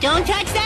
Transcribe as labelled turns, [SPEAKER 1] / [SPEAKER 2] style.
[SPEAKER 1] Don't touch that